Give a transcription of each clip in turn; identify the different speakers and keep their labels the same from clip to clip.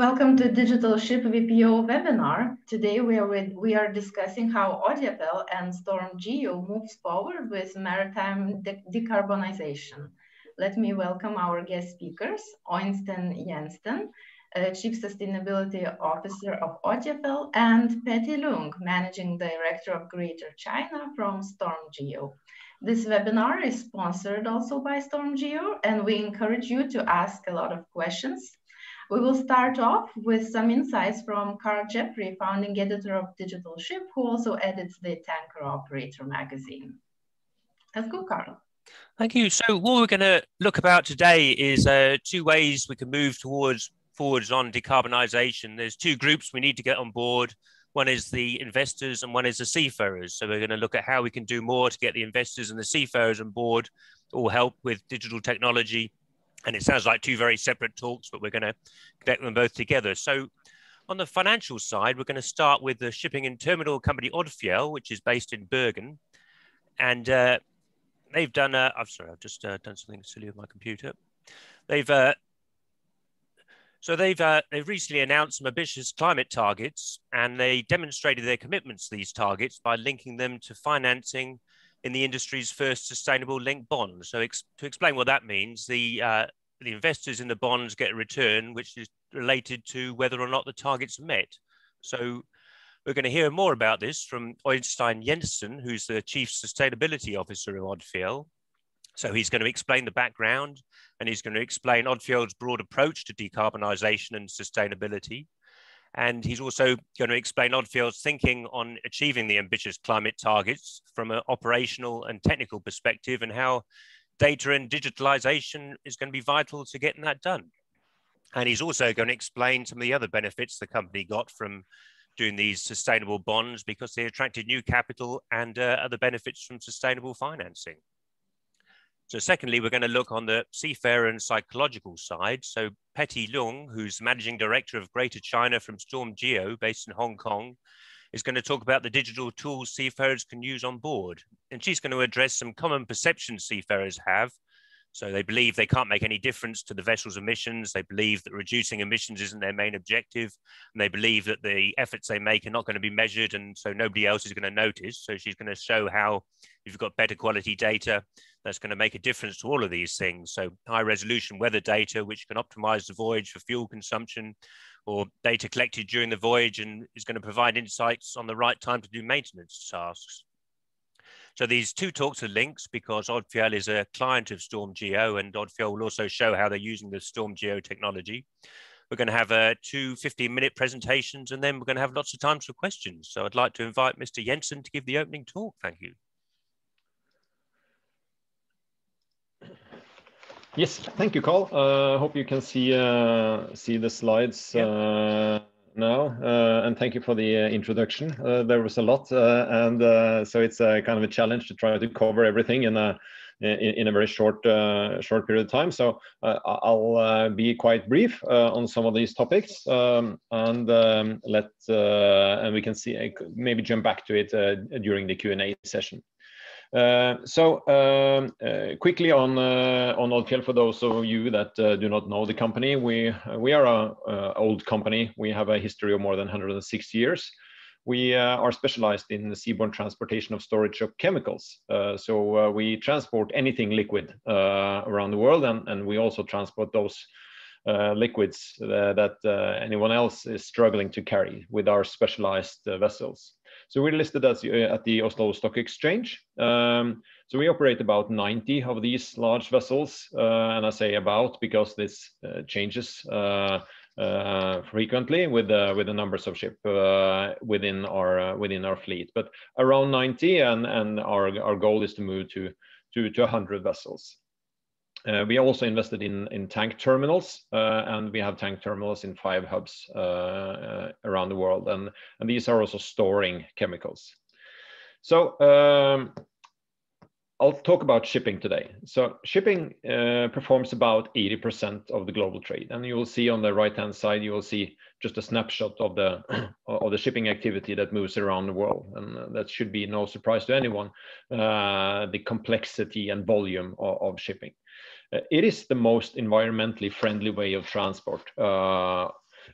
Speaker 1: Welcome to Digital Ship VPO webinar. Today we are, with, we are discussing how Odfjell and StormGeo moves forward with maritime de decarbonization. Let me welcome our guest speakers, Øistein Jensen, uh, Chief Sustainability Officer of Odfjell, and Petty Leung, Managing Director of Greater China from StormGeo. This webinar is sponsored also by StormGeo, and we encourage you to ask a lot of questions we will start off with some insights from Karl Jeffery, founding editor of Digital Ship, who also edits the Tanker Operator magazine. Let's go, Karl.
Speaker 2: Thank you. So what we're going to look about today is uh, two ways we can move towards forwards on decarbonisation. There's two groups we need to get on board. One is the investors and one is the seafarers. So we're going to look at how we can do more to get the investors and the seafarers on board, all help with digital technology and it sounds like two very separate talks, but we're going to connect them both together. So on the financial side, we're going to start with the shipping and terminal company Odfjell, which is based in Bergen. And uh, they've done, I'm sorry, I've just uh, done something silly with my computer. They've, uh, so they've, uh, they've recently announced some ambitious climate targets and they demonstrated their commitments to these targets by linking them to financing in the industry's first sustainable linked bond. So ex to explain what that means, the, uh, the investors in the bonds get a return which is related to whether or not the targets met. So we're going to hear more about this from Øistein Jensen, who's the Chief Sustainability Officer of Odfjell. So he's going to explain the background and he's going to explain Odfjell's broad approach to decarbonisation and sustainability. And he's also going to explain Odfjell's thinking on achieving the ambitious climate targets from an operational and technical perspective and how data and digitalization is going to be vital to getting that done. And he's also going to explain some of the other benefits the company got from doing these sustainable bonds because they attracted new capital and uh, other benefits from sustainable financing. So secondly, we're going to look on the seafarer and psychological side. So Petty Leung, who's managing director of Greater China from StormGeo, based in Hong Kong, is going to talk about the digital tools seafarers can use on board. And she's going to address some common perceptions seafarers have so they believe they can't make any difference to the vessel's emissions. They believe that reducing emissions isn't their main objective. And they believe that the efforts they make are not going to be measured. And so nobody else is going to notice. So she's going to show how if you've got better quality data, that's going to make a difference to all of these things. So high resolution weather data, which can optimize the voyage for fuel consumption or data collected during the voyage and is going to provide insights on the right time to do maintenance tasks. So these two talks are links because Odfjell is a client of StormGeo and Odfjell will also show how they're using the StormGeo technology. We're going to have uh, two 15 minute presentations and then we're going to have lots of time for questions. So I'd like to invite Mr. Jensen to give the opening talk. Thank you.
Speaker 3: Yes, thank you, Karl. I uh, hope you can see uh, see the slides. Yeah. Uh, now, uh, and thank you for the uh, introduction. Uh, there was a lot, and so it's a kind of a challenge to try to cover everything in a in, in a very short short period of time. So I'll be quite brief on some of these topics, um, and um, let and we can see maybe jump back to it during the Q and A session. Uh, so um, uh, quickly on uh, on Odfjell, for those of you that uh, do not know the company, we we are an old company. We have a history of more than 160 years. We uh, are specialized in the seaborne transportation of storage of chemicals. Uh, so we transport anything liquid around the world, and, we also transport those liquids that anyone else is struggling to carry with our specialized vessels. So we're listed as, uh, at the Oslo Stock Exchange. Um, so we operate about 90 of these large vessels, uh, and I say about because this uh, changes uh, uh, frequently with the with the numbers of ship uh, within our within our fleet. But around 90, and and our our goal is to move to to to 100 vessels. Uh, we also invested in, tank terminals, uh, and we have tank terminals in five hubs uh, around the world, and, and these are also storing chemicals. So um, I'll talk about shipping today. So shipping uh, performs about 80% of the global trade, and you will see on the right-hand side, you will see just a snapshot of the of the shipping activity that moves around the world, and that should be no surprise to anyone. Uh, the complexity and volume of, of shipping. Uh, it is the most environmentally friendly way of transport.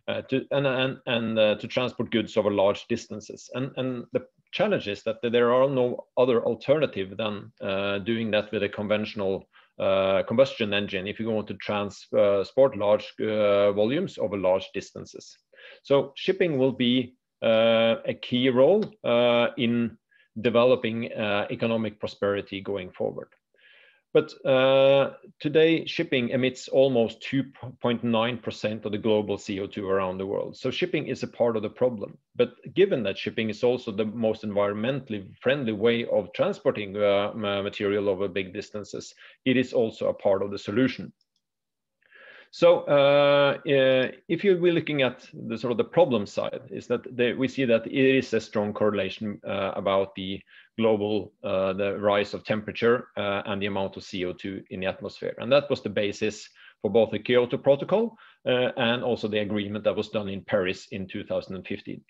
Speaker 3: Uh, uh, to and and, and uh, to transport goods over large distances. And and the challenge is that there are no other alternative than uh, doing that with a conventional uh, combustion engine if you want to transport large uh, volumes over large distances. So shipping will be uh, a key role in developing economic prosperity going forward. But uh, today, shipping emits almost 2.9% of the global CO2 around the world. So shipping is a part of the problem. But given that shipping is also the most environmentally friendly way of transporting uh, material over big distances, it is also a part of the solution. So uh, uh, if you are looking at the sort of the problem side, is that we see that it is a strong correlation uh, about the global uh, the rise of temperature uh, and the amount of CO2 in the atmosphere. And that was the basis for both the Kyoto Protocol and also the agreement that was done in Paris in 2015.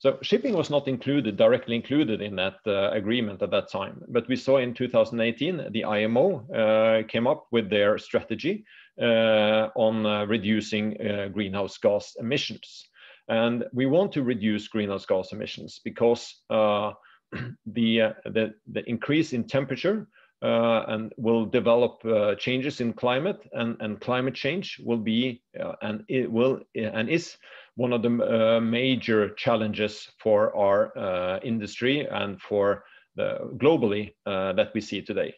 Speaker 3: So shipping was not included, directly included in that uh, agreement at that time. But we saw in 2018, the IMO uh, came up with their strategy on reducing greenhouse gas emissions. And we want to reduce greenhouse gas emissions because the, uh, the, the increase in temperature uh, and will develop uh, changes in climate and, and climate change will be uh, and it will and is one of the uh, major challenges for our uh, industry and for the globally that we see today.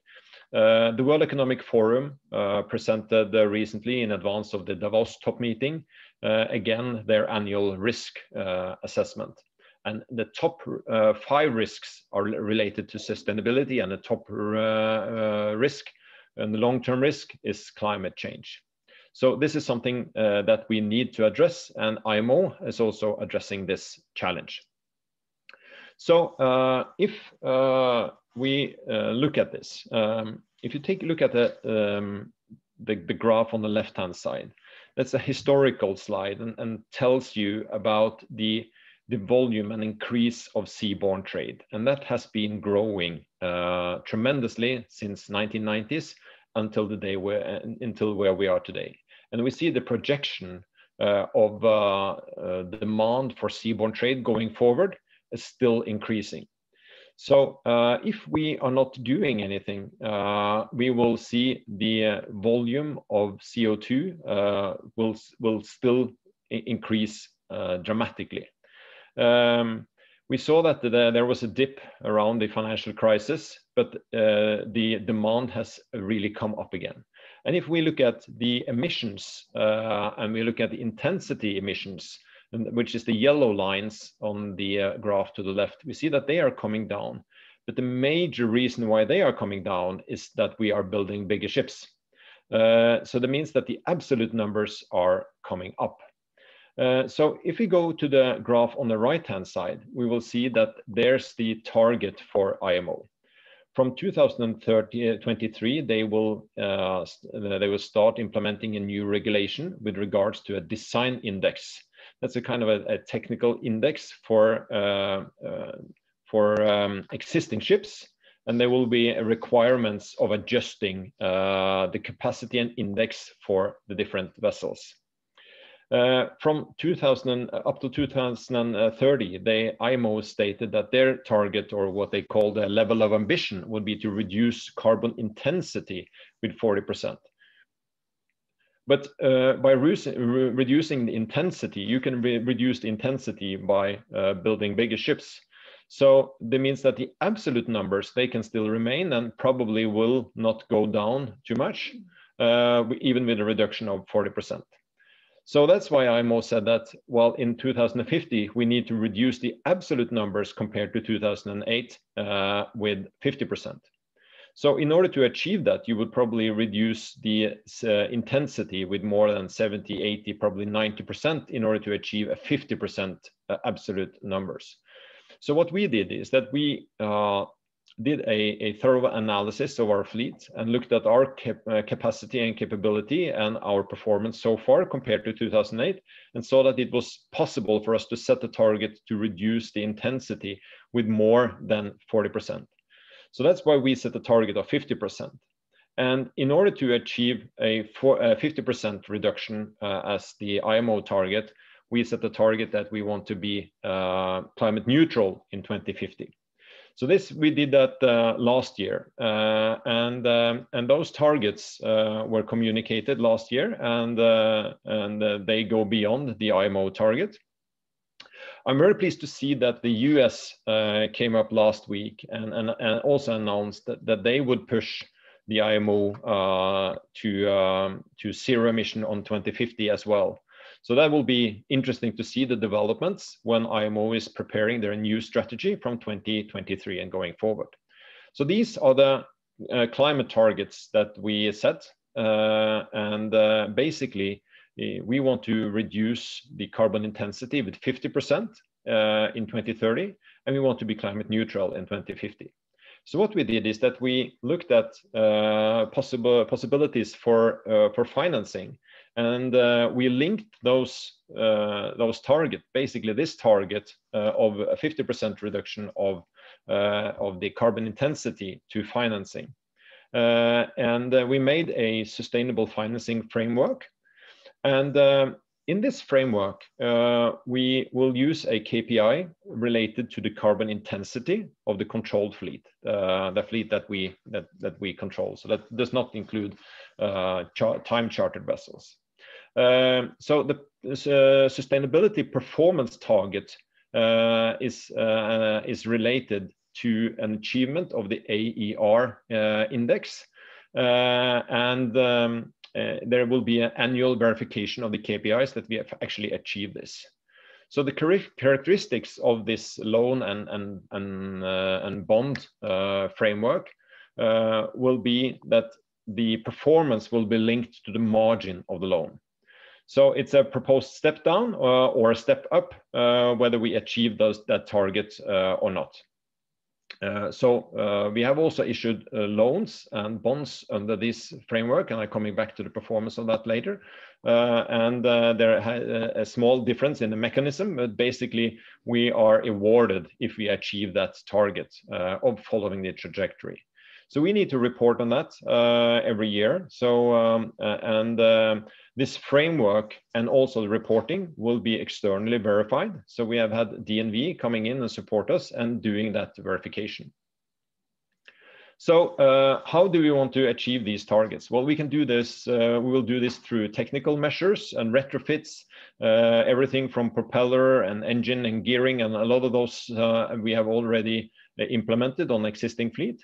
Speaker 3: The World Economic Forum presented recently in advance of the Davos top meeting again their annual risk assessment. And the top uh, five risks are related to sustainability, and the top uh, uh, risk and the long-term risk is climate change. So this is something uh, that we need to address, and IMO is also addressing this challenge. So uh, if uh, we look at this, um, if you take a look at the, um, the, the, graph on the left-hand side, that's a historical slide and, and tells you about the the volume and increase of seaborne trade. And that has been growing uh, tremendously since 1990s until the day where, until where we are today. And we see the projection uh, of uh, uh demand for seaborne trade going forward is still increasing. So uh, if we are not doing anything, uh, we will see the volume of CO2 will, will still increase dramatically. Um, we saw that the, there was a dip around the financial crisis, but uh, the demand has really come up again. And if we look at the emissions uh, and we look at the intensity emissions, which is the yellow lines on the uh, graph to the left, we see that they are coming down. But the major reason why they are coming down is that we are building bigger ships. Uh, so that means that the absolute numbers are coming up. Uh, so if we go to the graph on the right-hand side, we will see that there's the target for IMO. From 2023, uh, they will uh, they will start implementing a new regulation with regards to a design index. That's a kind of a, a technical index for uh, uh for um, existing ships, and there will be requirements of adjusting the capacity and index for the different vessels. Uh, from 2000 uh, up to 2030, the IMO stated that their target, or what they call the level of ambition, would be to reduce carbon intensity with 40%. But uh, by re reducing the intensity, you can re reduce the intensity by uh, building bigger ships. So that means that the absolute numbers, they can still remain and probably will not go down too much, uh, even with a reduction of 40%. So that's why IMO said that, well, in 2050, we need to reduce the absolute numbers compared to 2008 uh, with 50%. So in order to achieve that, you would probably reduce the uh, intensity with more than 70, 80, probably 90% in order to achieve a 50% uh, absolute numbers. So what we did is that we uh, did a, a, thorough analysis of our fleet and looked at our cap uh, capacity and capability and our performance so far compared to 2008 and saw that it was possible for us to set a target to reduce the intensity with more than 40%. So that's why we set a target of 50%. And in order to achieve a 50% reduction uh, as the IMO target, we set the target that we want to be uh, climate neutral in 2050. So this we did that uh, last year, uh, and um, and those targets uh, were communicated last year, and uh, and uh, they go beyond the IMO target. I'm very pleased to see that the US uh, came up last week and, and, and also announced that, that they would push the IMO to um, to zero emission on 2050 as well. So that will be interesting to see the developments when IMO is preparing their new strategy from 2023 and going forward. So these are the uh, climate targets that we set. Uh, and uh, basically, uh, we want to reduce the carbon intensity with 50% uh, in 2030, and we want to be climate neutral in 2050. So what we did is that we looked at uh, possible possibilities for for financing and uh, we linked those uh, those target basically this target uh, of a 50% reduction of of the carbon intensity to financing and we made a sustainable financing framework and in this framework we will use a kpi related to the carbon intensity of the controlled fleet the fleet that we that, that we control. So that does not include char time chartered vessels. Um, so the uh, sustainability performance target uh, is uh, is related to an achievement of the AER index, and um, there will be an annual verification of the KPIs that we have actually achieved this. So the characteristics of this loan and and and, uh, and bond uh, framework uh, will be that the performance will be linked to the margin of the loan. So it's a proposed step down uh, or a step up, uh, whether we achieve those, that target uh, or not. Uh, so uh, we have also issued uh, loans and bonds under this framework, and I'm coming back to the performance of that later. and there a, a small difference in the mechanism, but basically we are awarded if we achieve that target of following the trajectory. So we need to report on that every year. So um, and um, this framework and also the reporting will be externally verified. So we have had DNV coming in and support us and doing that verification. So uh, how do we want to achieve these targets? Well, we can do this, uh, we will do this through technical measures and retrofits, uh, everything from propeller and engine and gearing, and a lot of those uh, we have already uh, implemented on existing fleet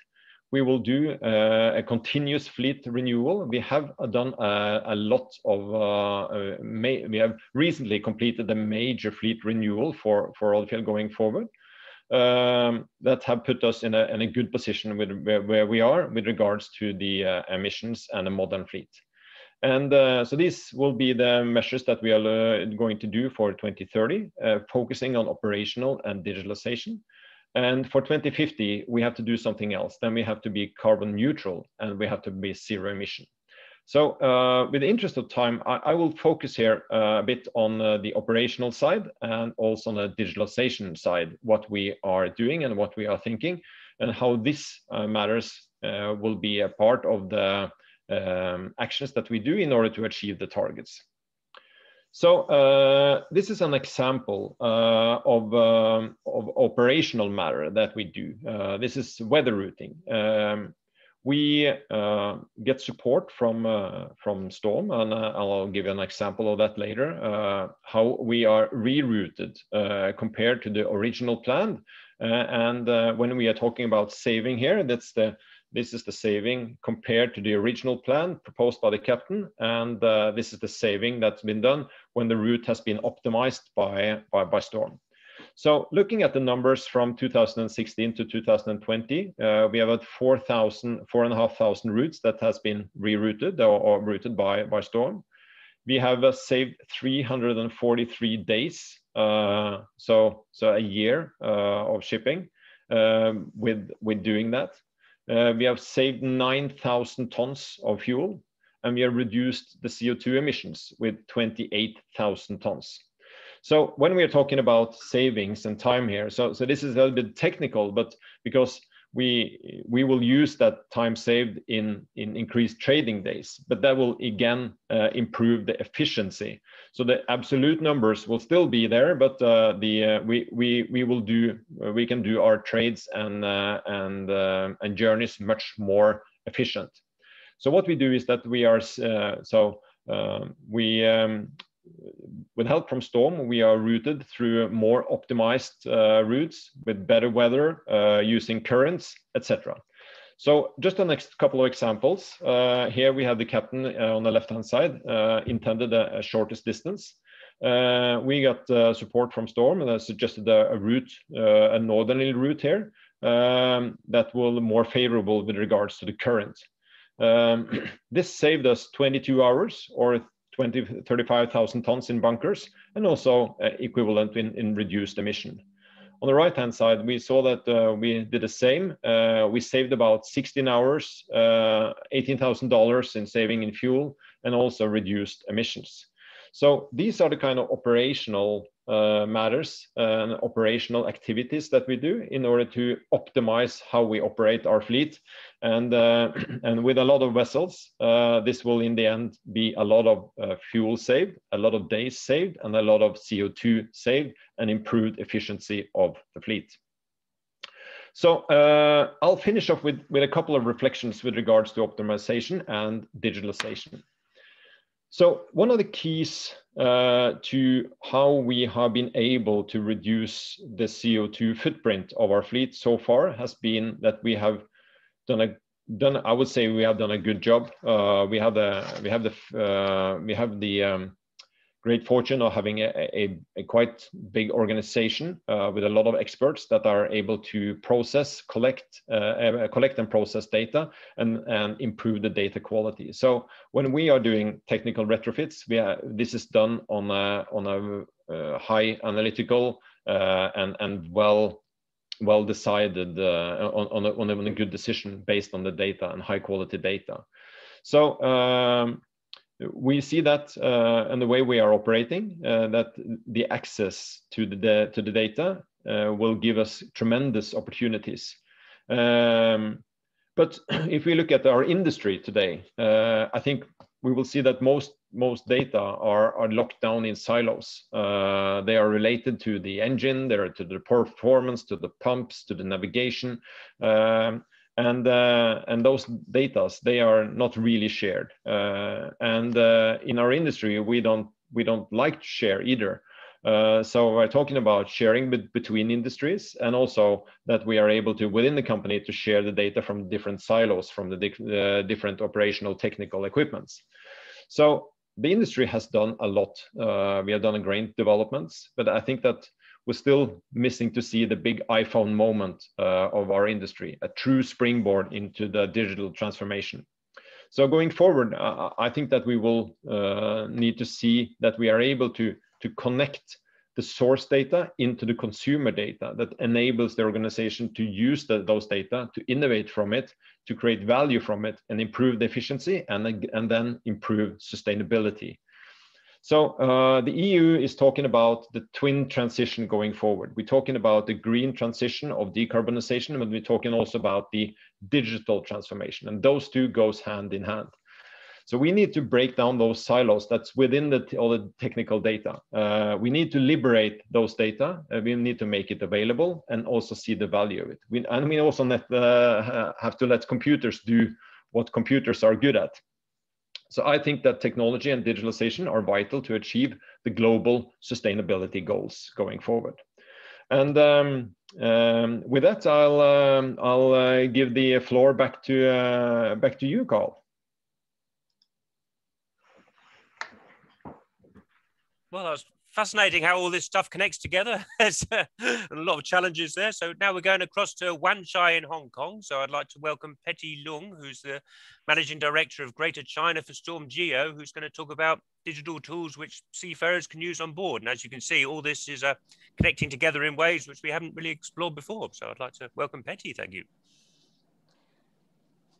Speaker 3: we will do uh, a continuous fleet renewal. We have done a, a lot of, uh, uh we have recently completed a major fleet renewal for, Odfjell going forward. Um, that have put us in a, good position with where, we are with regards to the uh, emissions and a modern fleet. And uh, so these will be the measures that we are uh, going to do for 2030, uh, focusing on operational and digitalization. And for 2050, we have to do something else. Then we have to be carbon neutral and we have to be zero emission. So uh, with the interest of time, I, I will focus here uh, a bit on uh, the operational side and also on the digitalization side, what we are doing and what we are thinking and how this uh, matters uh, will be a part of the um, actions that we do in order to achieve the targets. So uh, this is an example uh, of, um, of operational matter that we do. Uh, this is weather routing. Um, we uh, get support from uh, from Storm, and uh, I'll give you an example of that later. how we are rerouted compared to the original plan, and when we are talking about saving here, that's the this is the saving compared to the original plan proposed by the captain, and uh, this is the saving that's been done when the route has been optimized by, by, Storm. So looking at the numbers from 2016 to 2020, uh, we have had 4,000, 4,500 routes that has been rerouted or, routed by, by Storm. We have uh, saved 343 days, so, so a year of shipping um, with, with doing that. Uh, we have saved 9,000 tons of fuel, and we have reduced the CO2 emissions with 28,000 tons. So when we are talking about savings and time here, so, so this is a little bit technical, but because we we will use that time saved in in increased trading days but that will again uh, improve the efficiency. So the absolute numbers will still be there but uh, the uh, we we we will do uh, we can do our trades and uh, and uh, and journeys much more efficient. So what we do is that we are so um, we um, with help from Storm, we are routed through more optimized uh, routes with better weather, uh, using currents, etc. So just the next couple of examples. Uh, here we have the captain on the left-hand side, intended a, a, shortest distance. We got support from Storm and suggested a, a route, a northerly route here, um, that will more favorable with regards to the current. Um, this saved us 22 hours or 20, 35,000 tons in bunkers and also uh, equivalent in, reduced emission. On the right-hand side, we saw that uh, we did the same. Uh, we saved about 16 hours, uh, $18,000 in saving in fuel, and also reduced emissions. So these are the kind of operational uh, matters and operational activities that we do in order to optimize how we operate our fleet. And, uh, and with a lot of vessels, uh, this will in the end be a lot of uh, fuel saved, a lot of days saved, and a lot of CO2 saved and improved efficiency of the fleet. So uh, I'll finish off with, with a couple of reflections with regards to optimization and digitalization. So one of the keys uh, to how we have been able to reduce the CO2 footprint of our fleet so far has been that we have done a done. I would say we have done a good job. Uh, we have the we have the uh, we have the um, great fortune of having a, a, a quite big organization uh, with a lot of experts that are able to process, collect, uh, uh, collect and process data and, and improve the data quality. So when we are doing technical retrofits, we are, this is done on a, on a uh, high analytical uh, and, and well well decided uh, on, on, a, on, a, good decision based on the data and high quality data. So um, we see that uh, and the way we are operating, uh, that the access to the, to the data uh, will give us tremendous opportunities. Um, but if we look at our industry today, uh, I think we will see that most most data are, are locked down in silos. Uh, they are related to the engine, they're to the performance, to the pumps, to the navigation. Um, and uh, and those data they are not really shared. Uh, and uh, in our industry we don't we don't like to share either. Uh, so we're talking about sharing be between industries and also that we are able to within the company to share the data from different silos from the di uh, different operational technical equipments. So the industry has done a lot. Uh, we have done a great developments but i think that we're still missing to see the big iPhone moment uh, of our industry, a true springboard into the digital transformation. So going forward, uh, I think that we will uh, need to see that we are able to, to connect the source data into the consumer data that enables the organization to use the, those data, to innovate from it, to create value from it, and improve the efficiency, and, and then improve sustainability. So uh, the EU is talking about the twin transition going forward. We're talking about the green transition of decarbonization, but we're talking also about the digital transformation, and those two goes hand in hand. So we need to break down those silos that's within the, all the technical data. Uh, we need to liberate those data. Uh, we need to make it available and also see the value of it. We, and we also net, uh, have to let computers do what computers are good at. So I think that technology and digitalization are vital to achieve the global sustainability goals going forward. And um, um, with that, I'll um, I'll uh, give the floor back to uh, back to you, Karl.
Speaker 2: Well, that was fascinating how all this stuff connects together. There's a lot of challenges there. So now we're going across to Wan Chai in Hong Kong. So I'd like to welcome Petty Leung, who's the Managing Director of Greater China for StormGeo, who's going to talk about digital tools which seafarers can use on board. And as you can see, all this is uh, connecting together in ways which we haven't really explored before. So I'd like to welcome Petty. Thank you.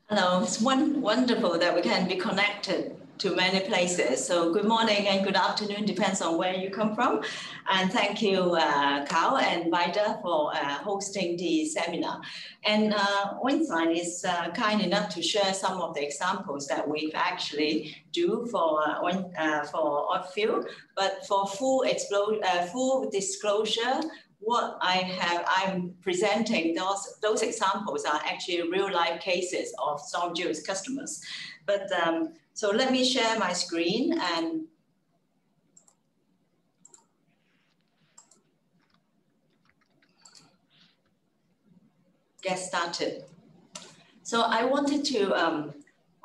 Speaker 4: Hello, it's one, wonderful that we can be connected to many places. So good morning and good afternoon, depends on where you come from. And thank you, uh, Karl and Vida for uh, hosting the seminar. And uh, is uh, kind enough to share some of the examples that we've actually do for uh, uh for Odfjell. But for full, uh, full disclosure, what I have, I'm presenting, those, those examples are actually real life cases of StormGeo's customers. But um, so let me share my screen and get started. So I wanted to um,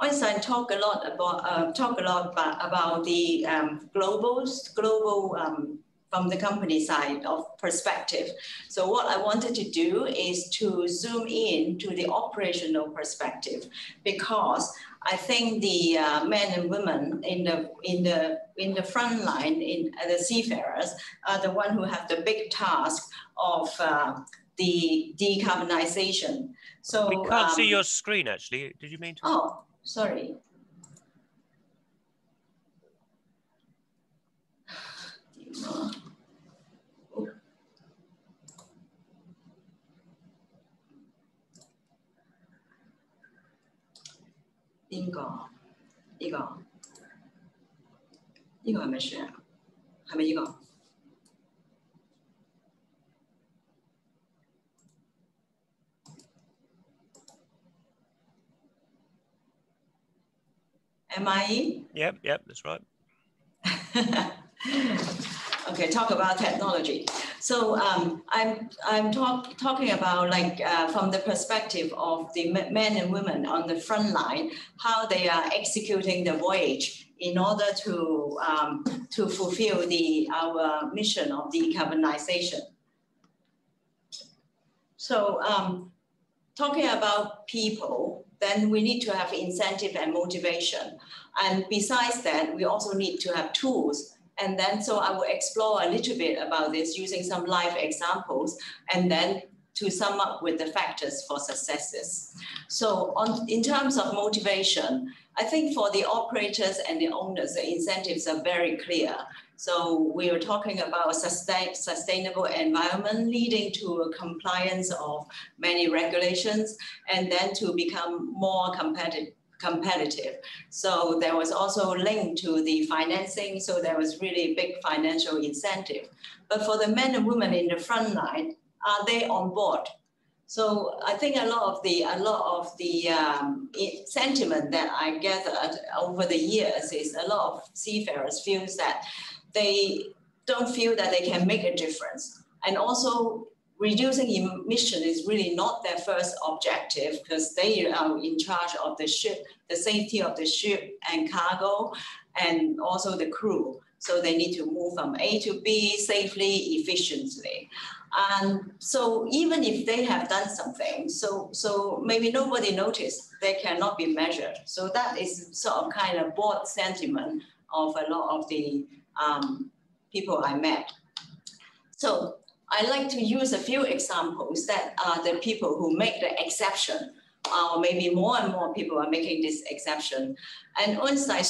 Speaker 4: Øistein talk a lot about uh, talk a lot about, about the um, global global um, from the company side of perspective. So what I wanted to do is to zoom in to the operational perspective because I think the uh, men and women in the in the in the front line in uh, the seafarers are the one who have the big task of uh, the decarbonization. So
Speaker 2: we can't um, see your screen actually. Did you mean to?
Speaker 4: Oh, sorry. 边个？呢、这个？呢、这个系咪 share？系咪呢个？Am I in?
Speaker 2: Yep, yep, that's right.
Speaker 4: okay, talk about technology. So um, I'm I'm talk, talking about like uh, from the perspective of the men and women on the front line, how they are executing the voyage in order to um, to fulfill the our mission of decarbonization. So um, talking about people, then we need to have incentive and motivation. And besides that, we also need to have tools and then so I will explore a little bit about this using some live examples and then to sum up with the factors for successes. So on, in terms of motivation, I think for the operators and the owners, the incentives are very clear. So we are talking about a sustain, sustainable environment leading to a compliance of many regulations and then to become more competitive competitive. So there was also linked to the financing. So there was really big financial incentive. But for the men and women in the front line, are they on board? So I think a lot of the a lot of the um, sentiment that I gathered over the years is a lot of seafarers feels that they don't feel that they can make a difference, and also reducing emission is really not their first objective because they are in charge of the ship, the safety of the ship and cargo, and also the crew. So they need to move from A to B safely, efficiently. And so even if they have done something, so, so maybe nobody noticed, they cannot be measured. So that is sort of kind of broad sentiment of a lot of the um, people I met. So I like to use a few examples that are the people who make the exception, or maybe more and more people are making this exception. And once I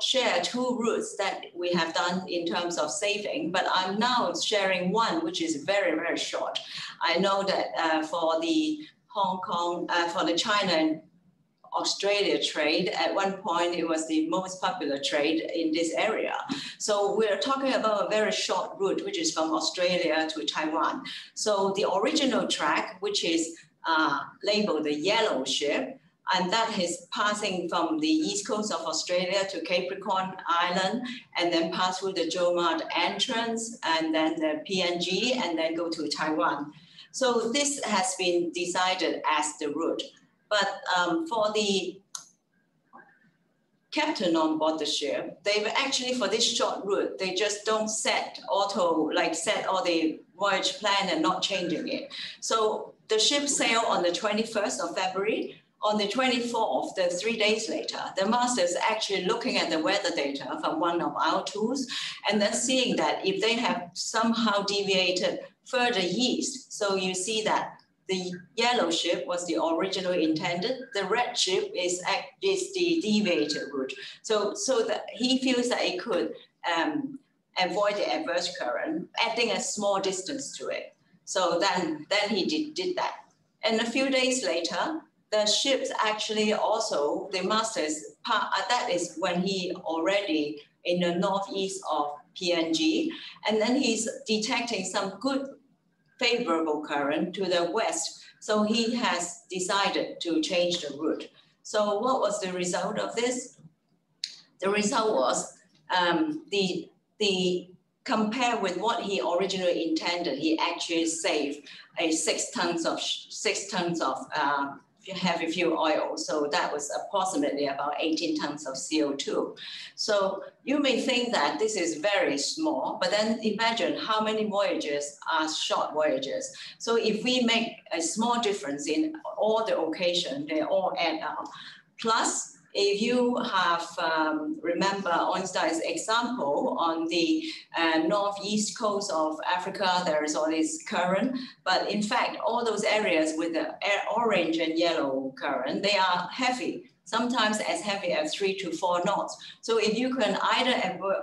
Speaker 4: share two routes that we have done in terms of saving, but I'm now sharing one which is very, very short. I know that uh, for the Hong Kong, uh, for the China Australia trade. At one point, it was the most popular trade in this area. So we're talking about a very short route, which is from Australia to Taiwan. So the original track, which is uh, labeled the yellow ship, and that is passing from the east coast of Australia to Capricorn Island, and then pass through the Jomard entrance, and then the PNG, and then go to Taiwan. So this has been decided as the route. But um, for the captain on board the ship, they've actually for this short route, they just don't set auto, like set all the voyage plan and not changing it. So the ship sailed on the 21st of February. On the 24th, the three days later, the master is actually looking at the weather data from one of our tools and then seeing that if they have somehow deviated further east, so you see that the yellow ship was the original intended. The red ship is, is the deviated route. So, so that he feels that he could um, avoid the adverse current, adding a small distance to it. So then, then he did, did that. And a few days later, the ships actually also, the masters, uh, that is when he already in the northeast of PNG. And then he's detecting some good favorable current to the west. So he has decided to change the route. So what was the result of this? The result was um, the, the compare with what he originally intended, he actually saved a six tons of six tons of uh, heavy fuel oil. So that was approximately about 18 tons of CO2. So you may think that this is very small, but then imagine how many voyages are short voyages. So if we make a small difference in all the occasion, they all add up. Plus, if you have um, remember Øistein's example on the uh, northeast coast of Africa, there is all this current, but in fact, all those areas with the orange and yellow current, they are heavy, sometimes as heavy as three to four knots. So if you can either avoid,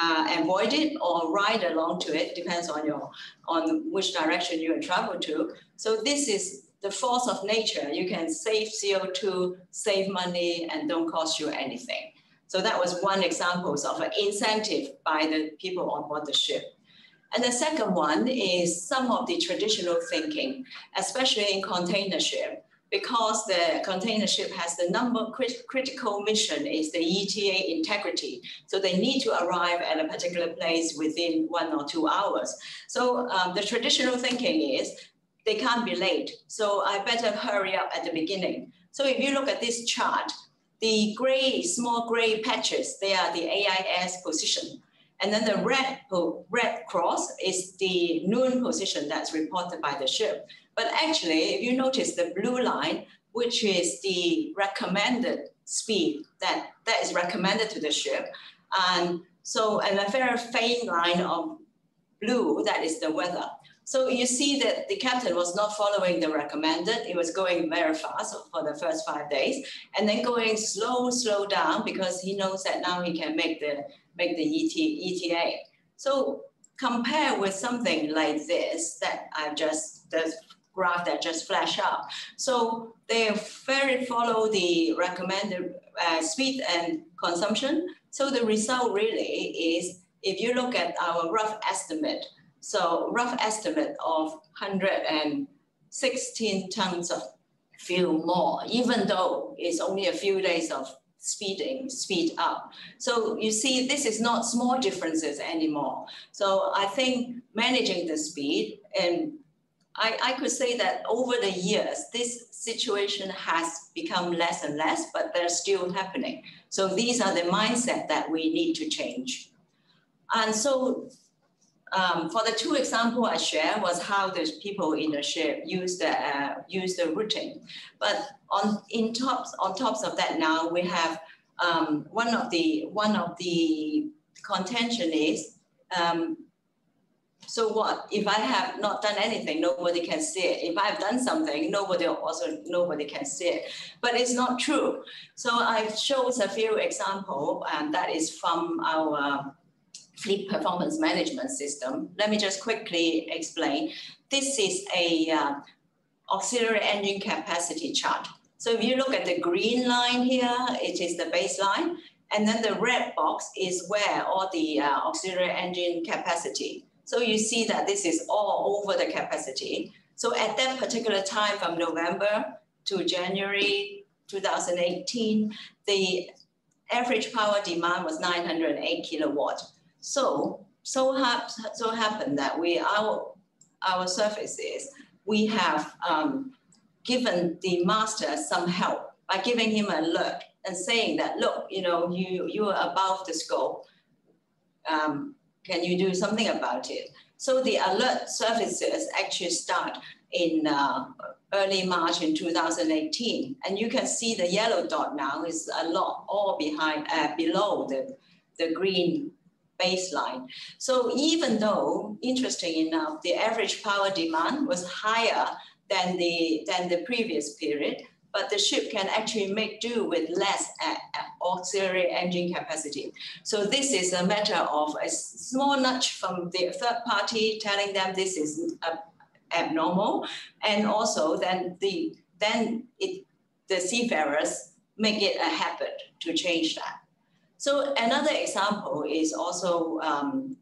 Speaker 4: uh, avoid it or ride along to it, depends on your on which direction you travel to. So this is the force of nature, you can save CO2, save money, and don't cost you anything. So that was one example of an incentive by the people on board the ship. And the second one is some of the traditional thinking, especially in container ship, because the container ship has the number crit critical mission is the ETA integrity. So they need to arrive at a particular place within one or two hours. So um, the traditional thinking is they can't be late. So I better hurry up at the beginning. So if you look at this chart, the gray, small gray patches, they are the AIS position. And then the red, red cross is the noon position that's reported by the ship. But actually, if you notice the blue line, which is the recommended speed that, that is recommended to the ship. And so, and a very faint line of blue, that is the weather. So you see that the captain was not following the recommended. It was going very fast for the first five days, and then going slow, slow down because he knows that now he can make the make the ET, ETA. So compare with something like this that I just the graph that just flashed up. So they very follow the recommended uh, speed and consumption. So the result really is if you look at our rough estimate so rough estimate of 116 tons of fuel more, even though it's only a few days of speeding, speed up. So you see, this is not small differences anymore. So I think managing the speed, and I, I could say that over the years, this situation has become less and less, but they're still happening. So these are the mindset that we need to change. And so um, for the two example I shared was how the people in the ship use the uh, use the routing. But on in tops on tops of that now we have um, one of the one of the contention is um, so what? If I have not done anything nobody can see it. If I've done something nobody also nobody can see it. But it's not true. So I chose a few example and that is from our fleet performance management system. Let me just quickly explain. This is a uh, auxiliary engine capacity chart. So if you look at the green line here, it is the baseline. And then the red box is where all the uh, auxiliary engine capacity. So you see that this is all over the capacity. So at that particular time from November to January 2018, the average power demand was 908 kilowatt. So, so, so happened that we, our, our services, we have um, given the master some help by giving him an alert and saying that, look, you know, you, you are above the scope. Um, can you do something about it? So the alert services actually start in uh, early March in 2018. And you can see the yellow dot now is a lot all behind, uh, below the, the green baseline. So even though, interesting enough, the average power demand was higher than the, than the previous period, but the ship can actually make do with less auxiliary engine capacity. So this is a matter of a small nudge from the third party telling them this is abnormal, and also then the then it the seafarers make it a habit to change that. So another example is also um,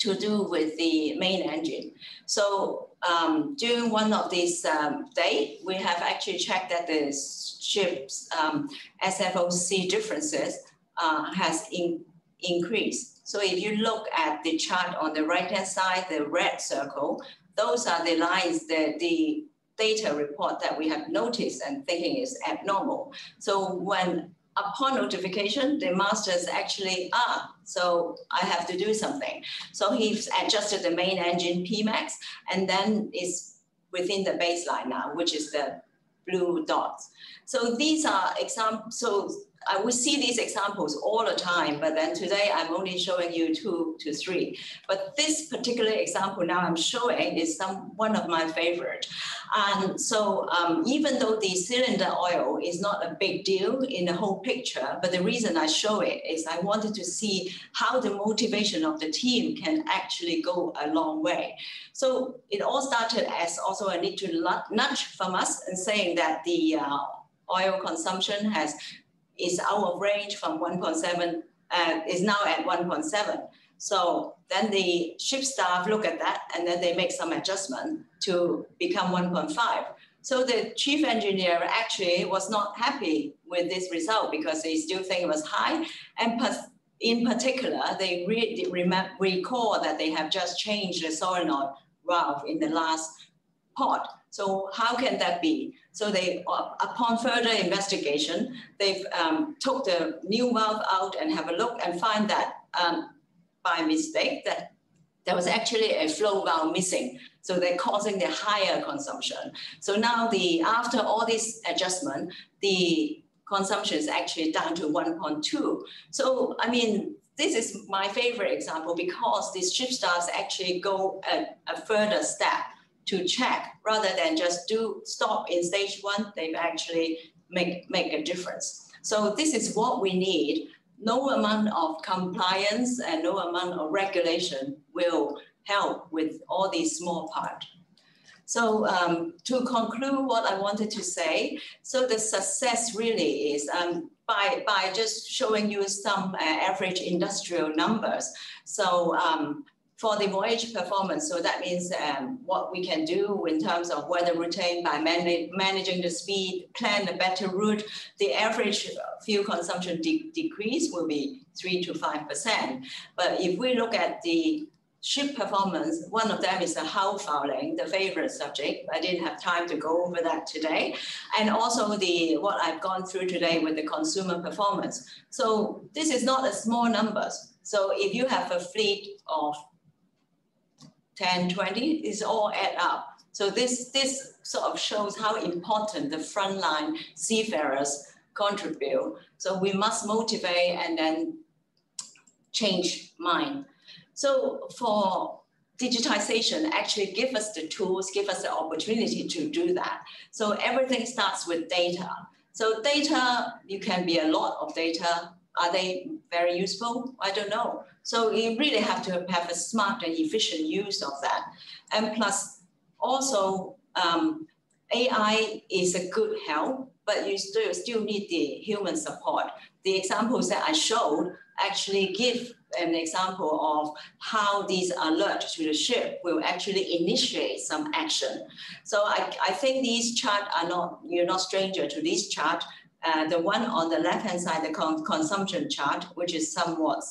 Speaker 4: to do with the main engine. So um, during one of these um, days, we have actually checked that the ship's um, SFOC differences uh, has in, increased. So if you look at the chart on the right-hand side, the red circle, those are the lines that the data report that we have noticed and thinking is abnormal. So when upon notification, the masters actually, ah, so I have to do something. So he's adjusted the main engine Pmax, and then it's within the baseline now, which is the blue dots. So these are examples. So uh, we see these examples all the time, but then today I'm only showing you two to three. But this particular example now I'm showing is some one of my favorite. And so um, even though the cylinder oil is not a big deal in the whole picture, but the reason I show it is I wanted to see how the motivation of the team can actually go a long way. So it all started as also a need to nudge from us and saying that the uh, oil consumption has is out of range from 1.7, uh, is now at 1.7. So then the ship staff look at that and then they make some adjustment to become 1.5. So the chief engineer actually was not happy with this result because they still think it was high. And in particular, they re recall that they have just changed the solenoid valve in the last pod. So how can that be? So they, uh, upon further investigation, they've um, took the new valve out and have a look and find that um, by mistake that there was actually a flow valve missing. So they're causing the higher consumption. So now the after all this adjustment, the consumption is actually down to 1.2. So I mean, this is my favorite example because these ship stars actually go a, a further step to check rather than just do stop in stage one, they've actually make, make a difference. So this is what we need. No amount of compliance and no amount of regulation will help with all these small part. So um, to conclude what I wanted to say, so the success really is um, by, by just showing you some uh, average industrial numbers. So um, for the voyage performance. So that means um, what we can do in terms of weather routing by man managing the speed, plan a better route. The average fuel consumption de decrease will be three to 5%. But if we look at the ship performance, one of them is the hull fouling, the favorite subject. I didn't have time to go over that today. And also the what I've gone through today with the consumer performance. So this is not a small numbers. So if you have a fleet of 10, 20, is all add up. So this, this sort of shows how important the frontline seafarers contribute. So we must motivate and then change mind. So for digitization actually give us the tools, give us the opportunity to do that. So everything starts with data. So data, you can be a lot of data. Are they very useful? I don't know. So you really have to have a smart and efficient use of that. And plus, also, um, AI is a good help, but you still, still need the human support. The examples that I showed actually give an example of how these alerts to the ship will actually initiate some action. So I, I think these charts are not, you're not stranger to this chart. Uh, the one on the left-hand side, the con consumption chart, which is somewhat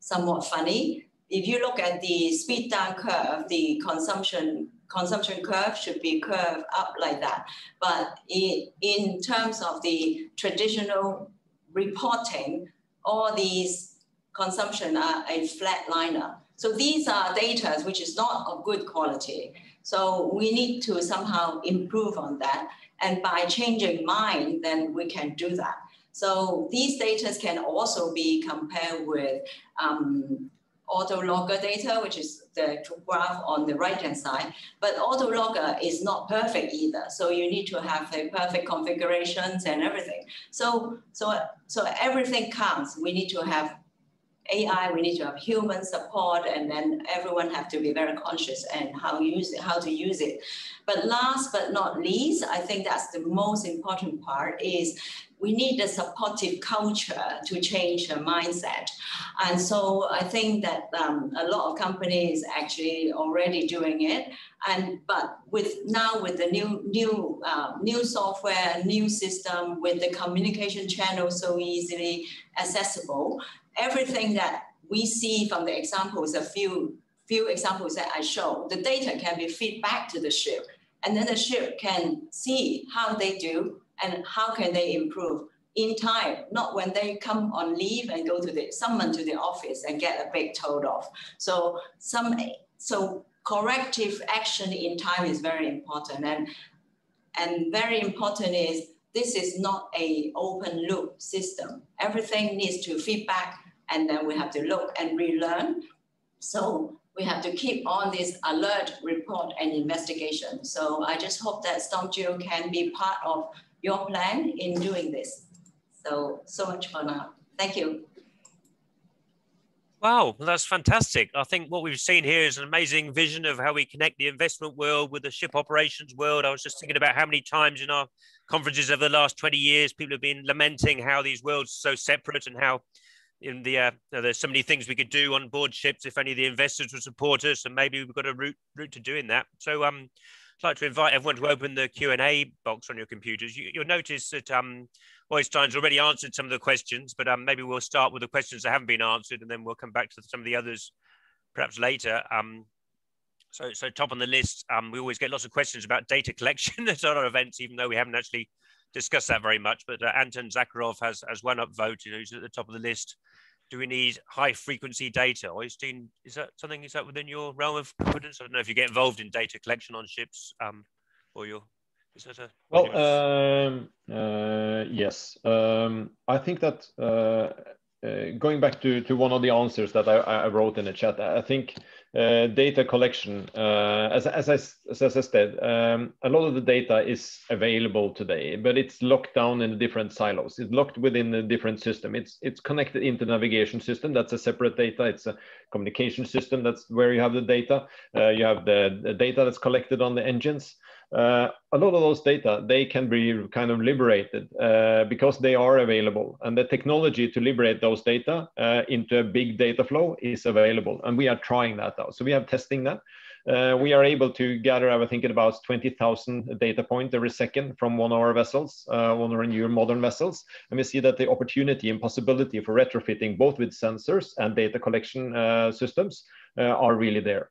Speaker 4: somewhat funny. If you look at the speed down curve, the consumption consumption curve should be curved up like that. But in, in terms of the traditional reporting, all these consumption are a flat liner. So these are data which is not of good quality. So we need to somehow improve on that. And by changing mind, then we can do that. So these data can also be compared with um, autologger data, which is the graph on the right-hand side. But autologger is not perfect either. So you need to have the perfect configurations and everything. So, so, so everything counts. We need to have AI, we need to have human support, and then everyone have to be very conscious and how use it, how to use it. But last but not least, I think that's the most important part is we need a supportive culture to change the mindset. And so I think that um, a lot of companies actually already doing it. And but with now with the new new uh, new software, new system, with the communication channel so easily accessible, everything that we see from the examples, a few few examples that I show, the data can be fed back to the ship, and then the ship can see how they do and how can they improve in time, not when they come on leave and go to the someone to the office and get a big told off. So some so corrective action in time is very important and and very important is this is not a open loop system. Everything needs to feedback and then we have to look and relearn. So we have to keep on this alert report and investigation. So I just hope that StormGeo can be part of your plan in doing this. So, so much for now. Thank you.
Speaker 2: Wow, that's fantastic. I think what we've seen here is an amazing vision of how we connect the investment world with the ship operations world. I was just thinking about how many times in our conferences over the last 20 years, people have been lamenting how these worlds are so separate and how in the uh, there's so many things we could do on board ships if any of the investors would support us and maybe we've got a route route to doing that. So um i'd like to invite everyone to open the q&a box on your computers. You, will notice that um Øistein's already answered some of the questions but um maybe we'll start with the questions that haven't been answered and then we'll come back to some of the others perhaps later. Um so so top on the list um we always get lots of questions about data collection at our events even though we haven't actually discuss that very much, but uh, Anton Zakharov has, has one upvote, you know, he's at the top of the list. Do we need high frequency data? Øistein, is that something, is that within your realm of competence? I don't know if you get involved in data collection on ships um, or your, is that a?
Speaker 3: Well, um, uh, yes. Um, I think that uh, uh, going back to, to one of the answers that I, I wrote in the chat, I think data collection, uh, as, as, I, as I said, um, a lot of the data is available today, but it's locked down in different silos. It's locked within a different system. It's, it's connected into navigation system. That's a separate data. It's a communication system. That's where you have the data. Uh, you have the, the data that's collected on the engines uh, a lot of those data they can be kind of liberated uh, because they are available. And the technology to liberate those data uh, into a big data flow is available. And we are trying that out. So we are testing that. Uh, we are able to gather i think about 20000 data points every second from one of our vessels uh, one of our new modern vessels. And we see that the opportunity and possibility for retrofitting both with sensors and data collection uh, systems are really there.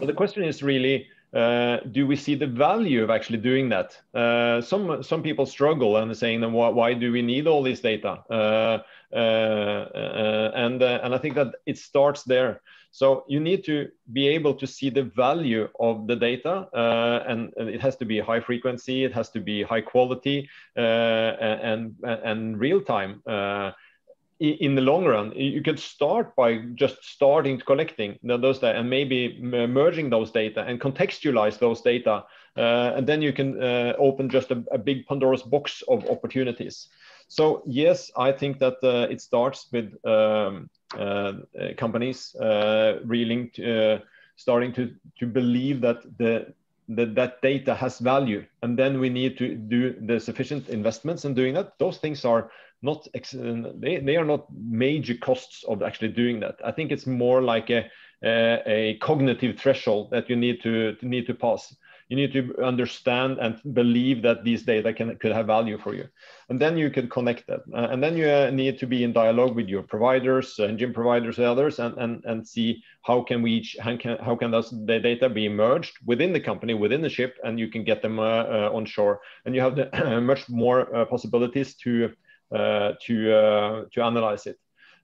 Speaker 3: So the question is really uh, do we see the value of actually doing that? Uh, some some people struggle and saying, why, why do we need all this data? Uh, uh, uh and and I think that it starts there. So you need to be able to see the value of the data, and, and, it has to be high frequency, it has to be high quality, and and real time in the long run you can start by just starting collecting those data and maybe merging those data and contextualize those data uh, and then you can uh, open just a, a, big pandora's box of opportunities. So yes i think that uh, it starts with um, uh, companies uh, really uh, starting to to believe that the that that data has value. And then we need to do the sufficient investments in doing that. Those things are not they, they are not major costs of actually doing that. I think it's more like a a, a cognitive threshold that you need to, to need to pass. You need to understand and believe that these data can could have value for you. And then you can connect that uh, and then you uh, need to be in dialogue with your providers uh, engine providers and others and, and and see how can we each, how can how can those the data be merged within the company within the ship and you can get them uh, uh on shore and you have the, much more uh, possibilities to to to analyze it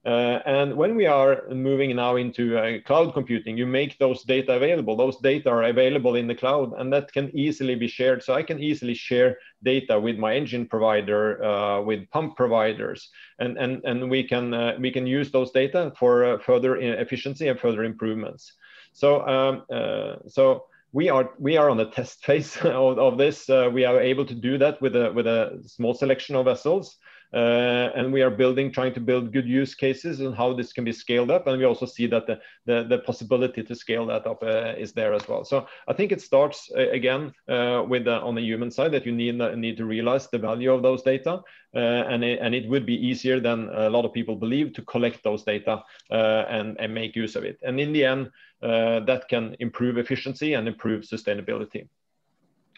Speaker 3: Uh, and when we are moving now into uh, cloud computing, you make those data available. Those data are available in the cloud, and that can easily be shared. So I can easily share data with my engine provider, uh, with pump providers, and and and we can uh, we can use those data for uh, further efficiency and further improvements. So um, uh, so we are we are on the test phase of, of this. Uh, we are able to do that with a with a small selection of vessels, uh, and we are building, trying to build good use cases and how this can be scaled up. And we also see that the the, the possibility to scale that up uh, is there as well. So I think it starts uh, again uh, with on the human side that you need need to realize the value of those data, uh, and it, and it would be easier than a lot of people believe to collect those data and and make use of it. And in the end. Uh, that can improve efficiency and improve sustainability.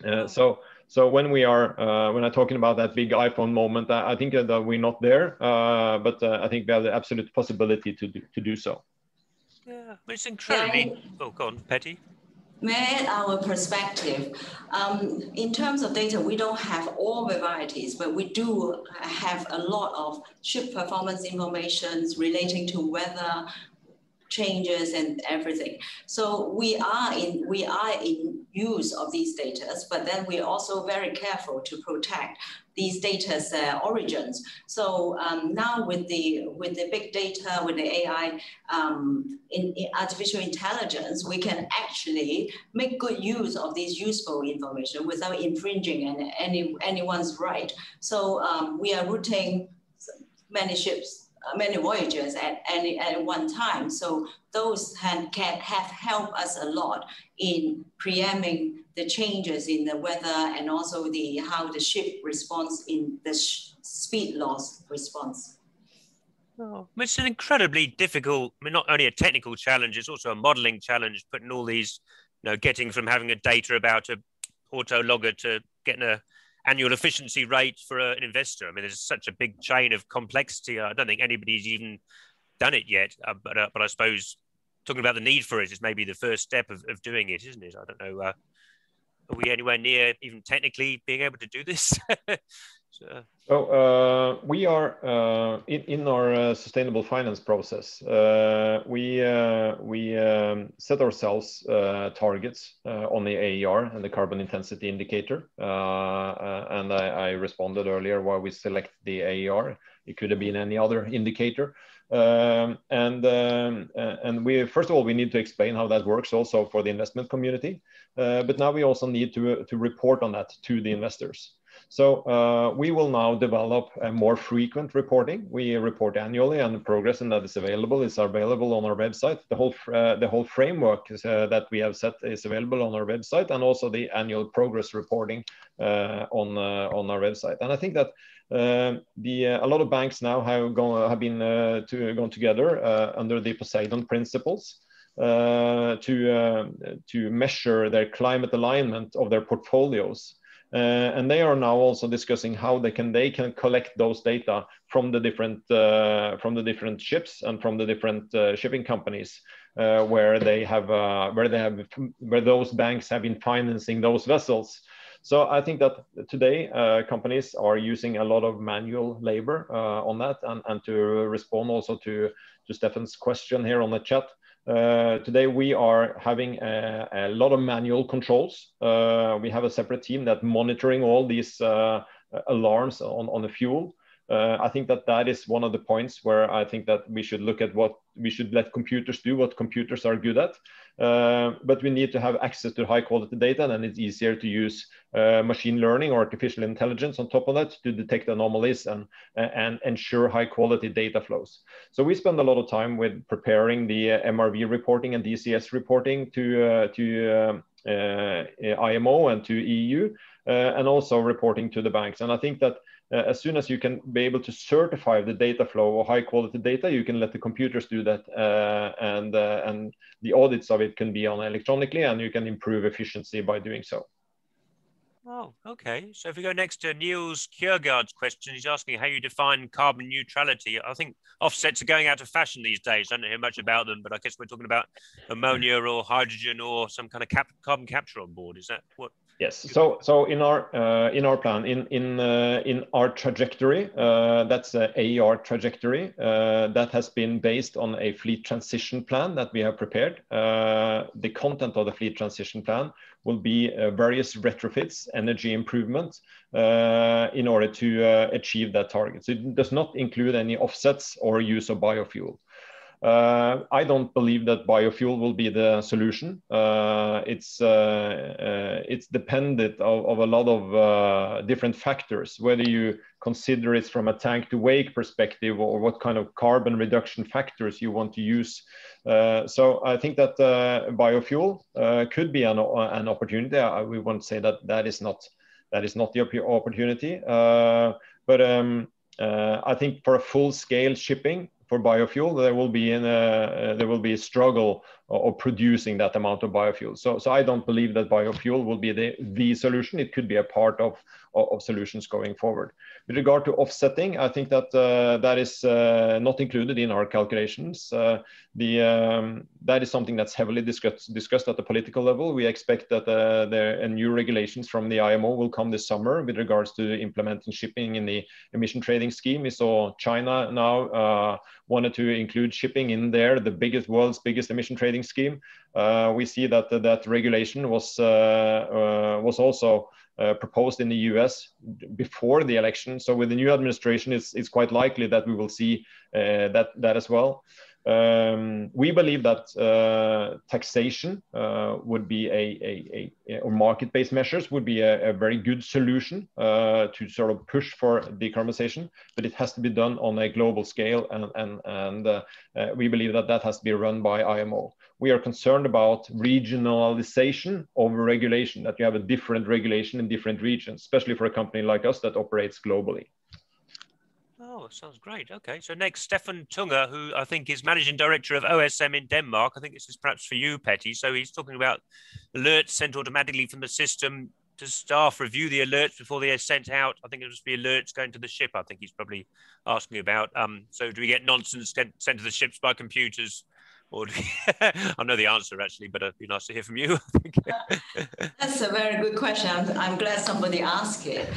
Speaker 3: Uh, so, so when we are uh, when I'm talking about that big iPhone moment, I, I think that we're not there, but I think we have the absolute possibility to do, to do so.
Speaker 2: Yeah, it's incredibly. Oh, go on, Petty
Speaker 4: may our perspective. Um, in terms of data, we don't have all varieties, but we do have a lot of ship performance information relating to weather, changes and everything. So we are in we are in use of these data, but then we're also very careful to protect these data's uh, origins. So um, now with the with the big data, with the AI, um, in, in, artificial intelligence, we can actually make good use of this useful information without infringing any, any anyone's right. So um, we are routing many ships Uh, many voyages at any at one time. So those can, can have helped us a lot in preempting the changes in the weather and also the how the ship responds in the speed loss response.
Speaker 2: Oh, it's an incredibly difficult, I mean, not only a technical challenge, it's also a modeling challenge, putting all these, you know, getting from having a data about a auto logger to getting a annual efficiency rate for a, an investor. I mean, there's such a big chain of complexity. I don't think anybody's even done it yet. Uh, but uh, but I suppose talking about the need for it is maybe the first step of, of doing it, isn't it? I don't know. Uh, are we anywhere near even technically being able to do this?
Speaker 3: so, uh, we are uh, in, in our uh, sustainable finance process. Uh, we uh, we um, set ourselves uh, targets on the AER and the carbon intensity indicator, and I, I, responded earlier why we select the AER. It could have been any other indicator. Um, and um, and we first of all we need to explain how that works also for the investment community, but now we also need to to report on that to the investors. So uh, we will now develop a more frequent reporting. We report annually, and the progress and that is available is available on our website. The whole uh, the whole framework is, uh, that we have set is available on our website, and also the annual progress reporting uh, on uh, on our website. And I think that um, the uh, a lot of banks now have gone have been uh, to gone together uh, under the Poseidon principles uh, to to measure their climate alignment of their portfolios. Uh, and they are now also discussing how they can they can collect those data from the different uh, from the different ships and from the different shipping companies where they have where they have where those banks have been financing those vessels so I think that today uh, companies are using a lot of manual labor uh, on that. And, and to respond also to, to Stefan's question here on the chat, uh, today we are having a, a, lot of manual controls. Uh, we have a separate team that monitoring all these uh, alarms on, on the fuel. Uh, I think that that is one of the points where I think that we should look at what we should let computers do, what computers are good at. Uh, but we need to have access to high quality data, and it's easier to use uh, machine learning or artificial intelligence on top of that to detect anomalies and, and ensure high quality data flows. So we spend a lot of time with preparing the uh, MRV reporting and DCS reporting to, uh, to um, uh, IMO and to EU, and also reporting to the banks. And I think that uh, as soon as you can be able to certify the data flow or high quality data, you can let the computers do that, uh, and uh, and the audits of it can be on electronically, and you can improve efficiency by doing so.
Speaker 2: Oh, okay. So if we go next to Niels Kiergaard's question, he's asking how you define carbon neutrality. I think offsets are going out of fashion these days. I don't hear much about them, but I guess we're talking about ammonia or hydrogen or some kind of cap carbon capture on board. Is that what?
Speaker 3: Yes. So, so in our uh, in our plan, in in uh, in our trajectory, uh, that's a AER trajectory that has been based on a fleet transition plan that we have prepared. The content of the fleet transition plan will be various retrofits, energy improvement, in order to achieve that target. So it does not include any offsets or use of biofuel. Uh, I don't believe that biofuel will be the solution. Uh, it's uh, uh it's dependent of, of a lot of uh, different factors, whether you consider it from a tank to wake perspective or what kind of carbon reduction factors you want to use. Uh, so I think that biofuel could be an, an opportunity. I, we won't say that that is not that is not the opportunity, but um, I think for a full scale shipping, for biofuel, there will be a, uh, there will be a struggle of producing that amount of biofuel. So, so I don't believe that biofuel will be the, the solution. It could be a part of, of, solutions going forward. With regard to offsetting, I think that uh, that is uh, not included in our calculations. Uh, the um, that is something that's heavily discussed discussed at the political level. We expect that uh, there new regulations from the IMO will come this summer with regards to implementing shipping in the emission trading scheme. We saw China now uh, wanted to include shipping in there, the biggest world's biggest emission trading scheme. Uh, we see that that regulation was was also uh, proposed in the US before the election. So with the new administration, it's, it's quite likely that we will see uh, that, that as well. Um, we believe that uh, taxation uh, would be a, a, a or market-based measures would be a, a very good solution uh, to sort of push for decarbonization, but it has to be done on a global scale, and and and uh, uh, we believe that that has to be run by IMO. We are concerned about regionalization over regulation, that you have a different regulation in different regions, especially for a company like us that operates globally.
Speaker 2: Oh, sounds great. Okay, so next, Stefan Tunger, who I think is managing director of OSM in Denmark. I think this is perhaps for you, Petty. So he's talking about alerts sent automatically from the system. to staff review the alerts before they are sent out? I think it must be alerts going to the ship. I think he's probably asking about. Um, so do we get nonsense sent to the ships by computers? Or I know the answer actually, but it'd be nice to hear from you.
Speaker 4: That's a very good question. I'm, I'm, glad somebody asked it.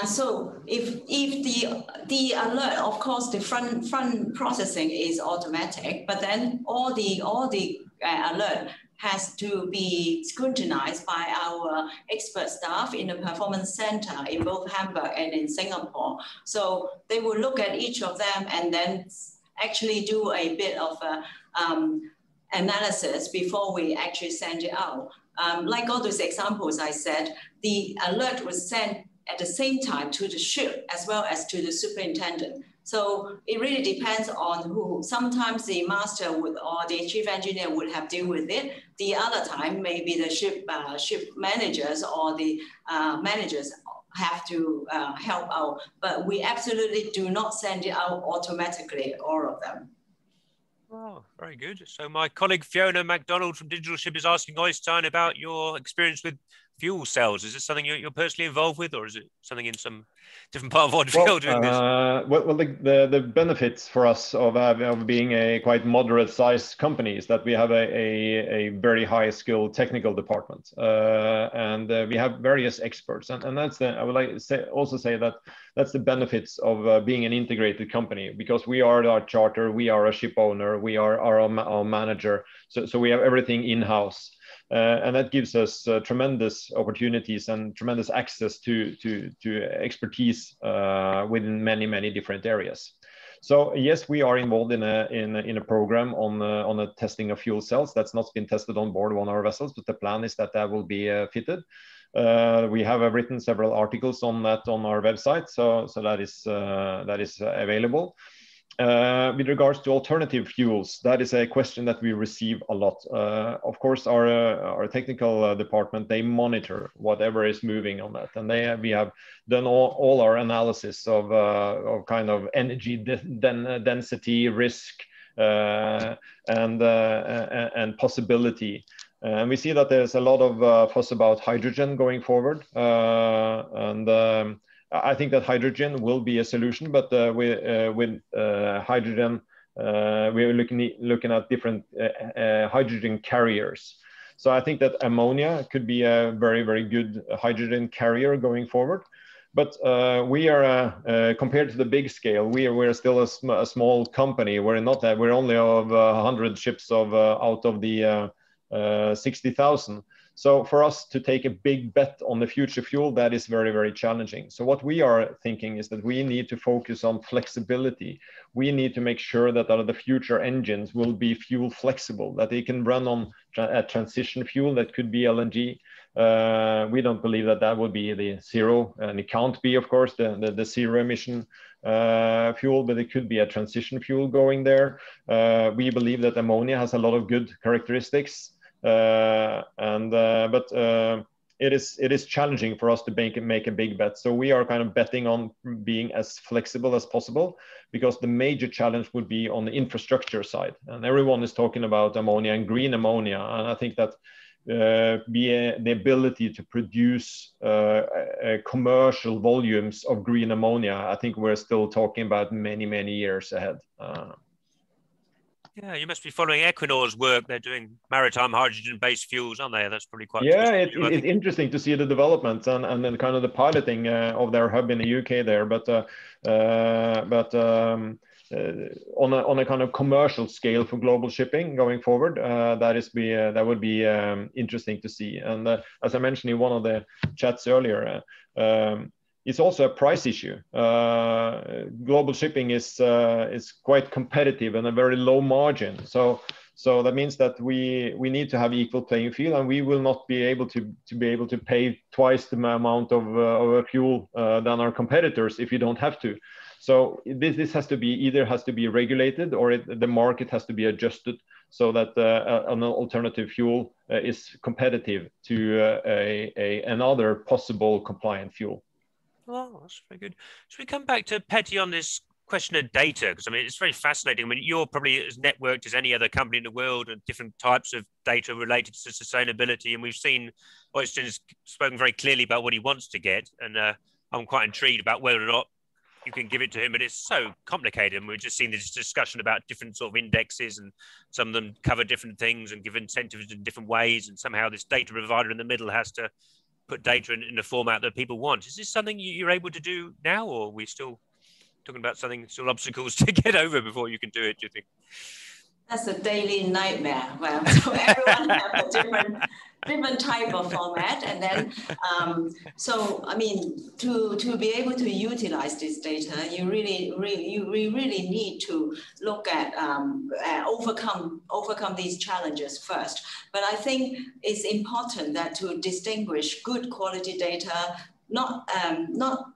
Speaker 4: And so, if if the the alert, of course, the front front processing is automatic, but then all the all the uh, alert has to be scrutinized by our expert staff in the performance center in both Hamburg and in Singapore. So they will look at each of them and then actually do a bit of a um, analysis before we actually send it out. Um, like all those examples I said, the alert was sent at the same time to the ship as well as to the superintendent. So it really depends on who. Sometimes the master would or the chief engineer would have deal with it. The other time, maybe the ship uh, ship managers or the uh, managers have to uh, help out. But we absolutely do not send it out automatically, all of them.
Speaker 2: Oh, very good. So my colleague Fiona MacDonald from Digital Ship is asking Øistein about your experience with fuel cells. Is this something you're, you're personally involved with, or is it something in some different part of what well, doing this?
Speaker 3: Uh, well, well the, the, the, benefits for us of, uh, of being a quite moderate sized company is that we have a, a, a very high skilled technical department, uh, and uh, we have various experts, and, and that's the, I would like to say, also say that that's the benefits of uh, being an integrated company because we are our charter, we are a ship owner, we are our, our manager, so so we have everything in house. Uh, and that gives us uh, tremendous opportunities and tremendous access to, to, to expertise uh, within many, many different areas. So yes, we are involved in a in a, in a program on uh, on a testing of fuel cells. That's not been tested on board one of our vessels, but the plan is that that will be uh, fitted. Uh, we have written several articles on that on our website, so so that is that is available. Uh, with regards to alternative fuels, that is a question that we receive a lot. Uh, of course, our uh, our technical uh, department they monitor whatever is moving on that, and they we have done all, all our analysis of uh, of kind of energy de den density, risk, uh, and and possibility. And we see that there's a lot of uh, fuss about hydrogen going forward. Uh, and um, I think that hydrogen will be a solution, but uh, we, with hydrogen, we're looking, looking at different hydrogen carriers. So I think that ammonia could be a very, very good hydrogen carrier going forward. But uh, we are, uh, uh, compared to the big scale, we are, we're still a, sm a small company. We're not that, we're only of 100 ships of out of the uh, 60,000. So for us to take a big bet on the future fuel, that is very, very challenging. So what we are thinking is that we need to focus on flexibility. We need to make sure that the future engines will be fuel flexible, that they can run on a transition fuel that could be LNG. Uh, we don't believe that that would be the zero, and it can't be, of course, the, the, the zero emission uh, fuel, but it could be a transition fuel going there. Uh, we believe that ammonia has a lot of good characteristics. Uh, and uh, but uh, it is it is challenging for us to make make a big bet. So we are kind of betting on being as flexible as possible because the major challenge would be on the infrastructure side. And everyone is talking about ammonia and green ammonia, and I think that uh, be a, the ability to produce uh, commercial volumes of green ammonia. I think we're still talking about many many years ahead. Uh,
Speaker 2: yeah, you must be following Equinor's work. They're doing maritime hydrogen-based fuels, aren't they? That's probably quite.
Speaker 3: Yeah, it, it's interesting to see the developments and and then kind of the piloting uh, of their hub in the UK there, but uh, uh, but. Um, uh, on a on a kind of commercial scale for global shipping going forward, uh, that is be uh, that would be um, interesting to see. And as I mentioned in one of the chats earlier, um, it's also a price issue. Uh, global shipping is uh, is quite competitive and a very low margin. So so that means that we we need to have equal playing field, and we will not be able to to be able to pay twice the amount of, uh, of fuel uh, than our competitors if you don't have to. So this this has to be either has to be regulated or it, the market has to be adjusted so that uh, an alternative fuel uh, is competitive to a, a another possible compliant fuel.
Speaker 2: Oh, that's very good. Should we come back to Petty on this question of data? Because I mean, it's very fascinating. I mean, you're probably as networked as any other company in the world and different types of data related to sustainability. And we've seen Øistein's spoken very clearly about what he wants to get. And uh, I'm quite intrigued about whether or not you can give it to him, but it's so complicated. And we've just seen this discussion about different sort of indexes, and some of them cover different things and give incentives in different ways. And somehow this data provider in the middle has to put data in, in the format that people want. Is this something you're able to do now, or are we still talking about something, still obstacles to get over before you can do it, do you think?
Speaker 4: That's a daily nightmare. Well, everyone has a different different type of format. And then, um, so I mean, to, to be able to utilize this data, you really, really, you really need to look at um, uh, overcome overcome these challenges first. But I think it's important that to distinguish good quality data, not um, not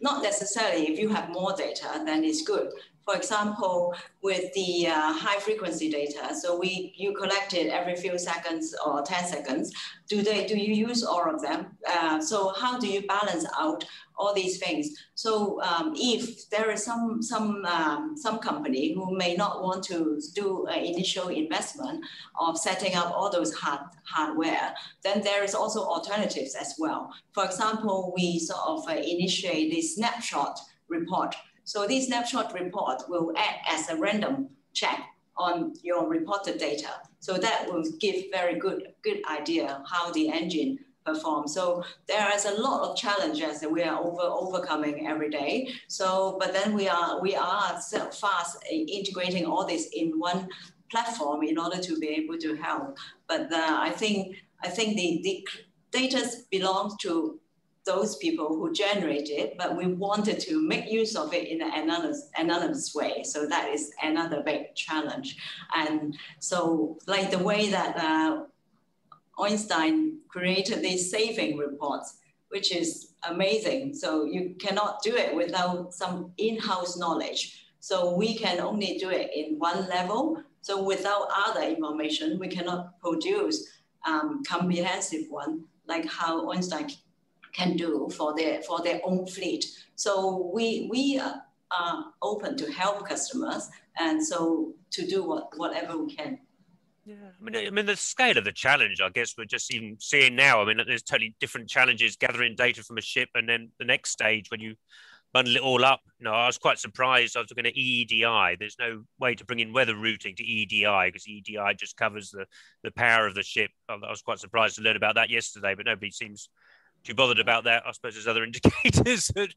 Speaker 4: not necessarily if you have more data, then it's good for example, with the uh, high frequency data, so we you collect it every few seconds or 10 seconds. Do they do you use all of them? Uh, so how do you balance out all these things? So um, if there is some some um, some company who may not want to do an initial investment of setting up all those hard, hardware, then there is also alternatives as well. For example, we sort of uh, initiate the snapshot report so this snapshot report will act as a random check on your reported data. So that will give very good, good idea how the engine performs. So there is a lot of challenges that we are over, overcoming every day. So, but then we are, we are fast integrating all this in one platform in order to be able to help. But uh, I think, I think the, the data belongs to those people who generate it, but we wanted to make use of it in an anonymous, anonymous way. So that is another big challenge. And so like the way that uh, Øistein created these saving reports, which is amazing. So you cannot do it without some in-house knowledge. So we can only do it in one level. So without other information, we cannot produce um, comprehensive one, like how Øistein can do for their for their own fleet. So we we are open to help customers and so to do what, whatever we can.
Speaker 2: Yeah, I mean, I mean, the scale of the challenge, I guess we're just even seeing now. I mean, there's totally different challenges gathering data from a ship, and then the next stage when you bundle it all up. You know, I was quite surprised. I was looking at EEDI. There's no way to bring in weather routing to EEDI because EEDI just covers the the power of the ship. I was quite surprised to learn about that yesterday, but nobody seems too bothered about that. I suppose there's other indicators that,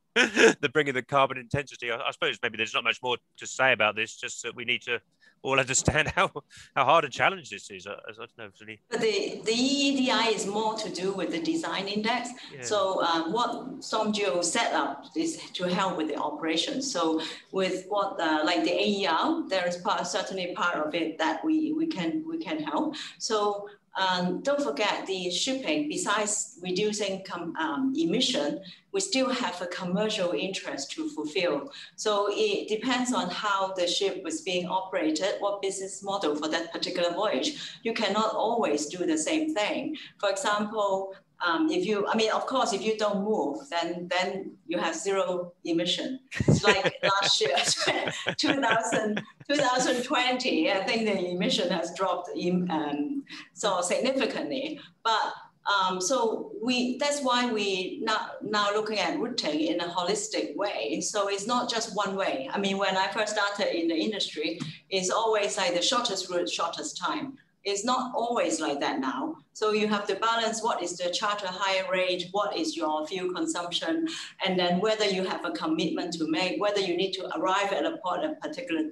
Speaker 2: that bring in the carbon intensity. I, I, suppose maybe there's not much more to say about this, just that we need to all understand how, how hard a challenge this is. I, I don't know if any...
Speaker 4: But the, the EEDI is more to do with the design index. Yeah. So um, what StormGeo set up is to help with the operation. So with what uh, like the AER, there is part, certainly part of it that we, we can we can help. So um, don't forget the shipping, besides reducing um, emission, we still have a commercial interest to fulfill. So it depends on how the ship was being operated, what business model for that particular voyage. You cannot always do the same thing. For example, um, if you, I mean, of course, if you don't move, then then you have zero emission. It's like last year, 2000, 2020, I think the emission has dropped in, um, so significantly. But um, so we that's why we now now looking at routing in a holistic way. So it's not just one way. I mean, when I first started in the industry, it's always like the shortest route, shortest time. It's not always like that now. So you have to balance what is the charter hire rate, what is your fuel consumption, and then whether you have a commitment to make, whether you need to arrive at a port at a particular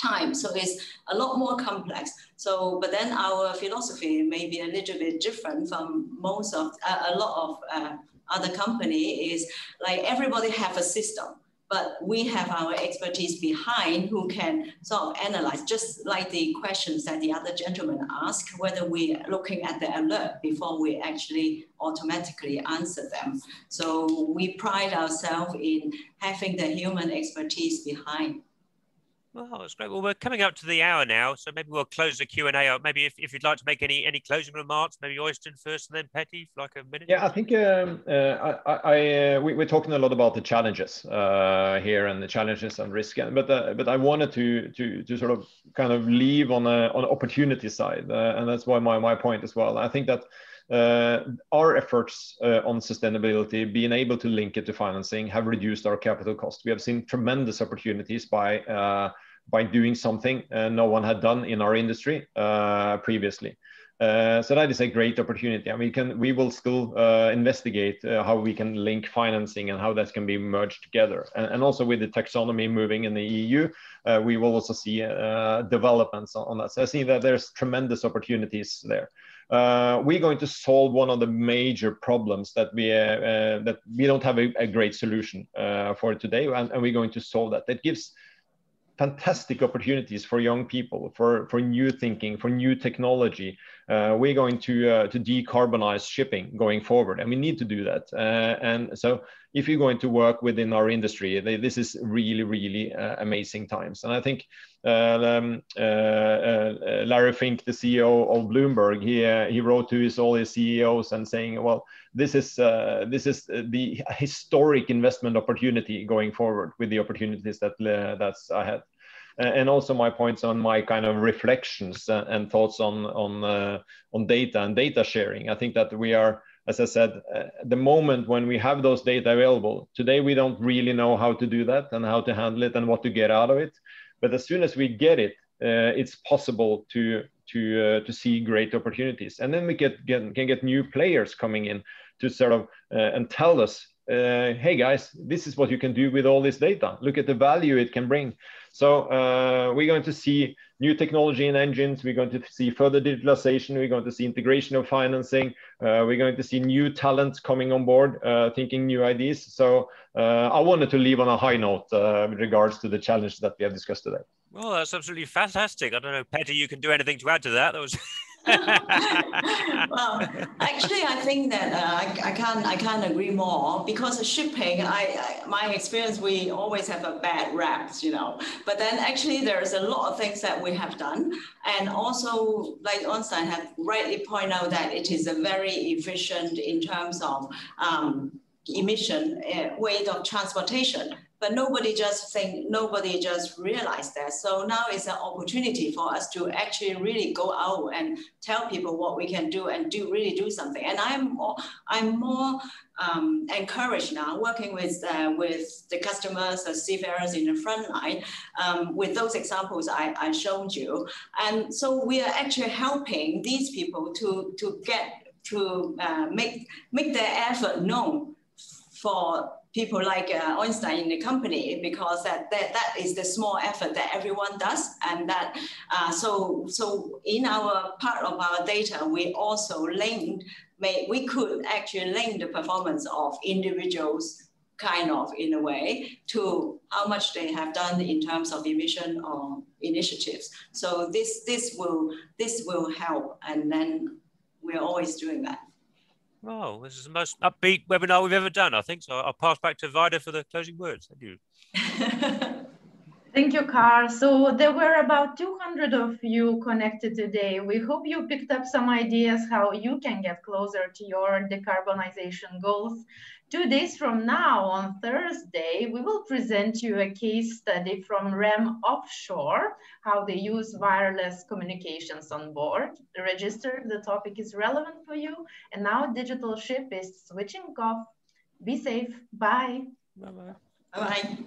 Speaker 4: time. So it's a lot more complex. So, but then our philosophy may be a little bit different from most of, uh, a lot of uh, other company is like everybody have a system but we have our expertise behind who can sort of analyze, just like the questions that the other gentleman asked, whether we're looking at the alert before we actually automatically answer them. So we pride ourselves in having the human expertise behind.
Speaker 2: Well, that's great. Well, we're coming up to the hour now, so maybe we'll close the Q and A. Maybe if, if you'd like to make any any closing remarks, maybe Øistein first, and then Petty, for like a minute.
Speaker 3: Yeah, I think um, uh, I, I uh, we, are talking a lot about the challenges uh, here and the challenges and risk, but uh, but I wanted to to to sort of kind of leave on a on opportunity side, uh, and that's why my my point as well. I think that. Uh, our efforts uh, on sustainability, being able to link it to financing, have reduced our capital cost. We have seen tremendous opportunities by uh, by doing something no one had done in our industry previously. Uh, so that is a great opportunity and we can we will still uh, investigate uh, how we can link financing and how that can be merged together and, and also with the taxonomy moving in the eu we will also see developments on, on, that so i see that there's tremendous opportunities there uh, we're going to solve one of the major problems that we uh, that we don't have a, a great solution uh, for today, and, and, we're going to solve that. That gives fantastic opportunities for young people, for for new thinking, for new technology. Uh, we're going to uh, to decarbonize shipping going forward, and we need to do that. Uh, and so, if you're going to work within our industry, they, this is really really amazing times. And I think um, uh, uh, Larry Fink, the CEO of Bloomberg, he uh, he wrote to his all his CEOs and saying, well, this is this is the historic investment opportunity going forward with the opportunities that that's ahead and also my points on my kind of reflections and thoughts on on uh, on data and data sharing. I think that we are, as I said, uh, the moment when we have those data available. Today we don't really know how to do that and how to handle it and what to get out of it. But as soon as we get it, uh, it's possible to to uh, to see great opportunities, and then we get, get can get new players coming in to sort of uh, and tell us, hey guys, this is what you can do with all this data. Look at the value it can bring. So uh, we're going to see new technology in engines. We're going to see further digitalization. We're going to see integration of financing. Uh, we're going to see new talent coming on board, uh, thinking new ideas. So uh, I wanted to leave on a high note uh, with regards to the challenge that we have discussed today.
Speaker 2: Well, that's absolutely fantastic. I don't know, Petty, you can do anything to add to that. That was.
Speaker 4: actually, I think that uh, I, I can't I can't agree more because shipping. I, I, my experience, we always have a bad rap, you know. But then actually, there's a lot of things that we have done, and also like Øistein have rightly pointed out that it is a very efficient in terms of um, emission uh, weight of transportation but nobody just think, nobody just realized that. So now it's an opportunity for us to actually really go out and tell people what we can do and do really do something. And I'm more, I'm more um, encouraged now working with uh, with the customers, the seafarers in the front line, um, with those examples I, I showed you. And so we are actually helping these people to to get to uh, make make their effort known for people like uh, Øistein in the company because that, that that is the small effort that everyone does and that uh, so so in our part of our data we also linked may, we could actually link the performance of individuals kind of in a way to how much they have done in terms of emission or initiatives. So this this will this will help and then we're always doing that
Speaker 2: Oh, this is the most upbeat webinar we've ever done, I think. So I'll pass back to Vida for the closing words. Thank you.
Speaker 1: Thank you, Karl. So there were about 200 of you connected today. We hope you picked up some ideas how you can get closer to your decarbonization goals. Two days from now, on Thursday, we will present you a case study from REM Offshore, how they use wireless communications on board. Register if the topic is relevant for you. And now Digital Ship is switching off. Be safe. Bye.
Speaker 2: Bye-bye.
Speaker 4: Bye-bye.